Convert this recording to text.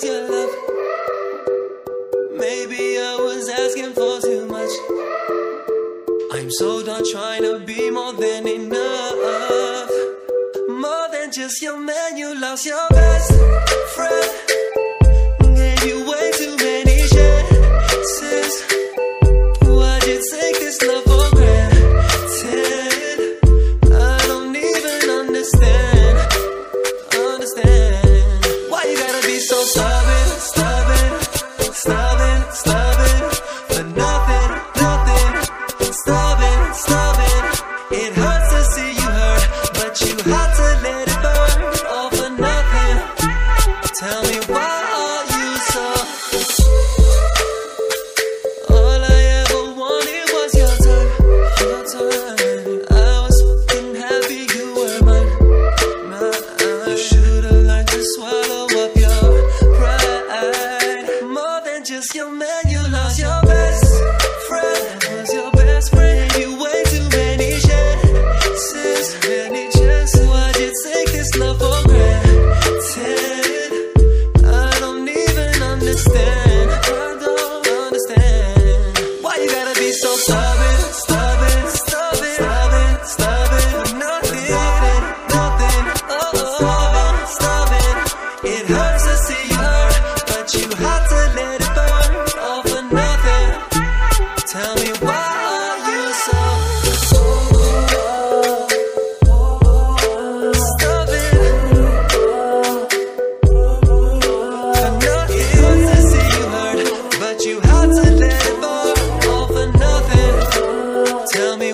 was your love. Maybe I was asking for too much. I'm so done trying to be more than enough. More than just your man, you lost your best friend. It hurts to see you hurt, but you had to let it burn all for nothing. Tell me why are you so? All I ever wanted was your your. I was fucking happy you were mine, mine. You should've learned to swallow up your pride more than just your man. understand. tell me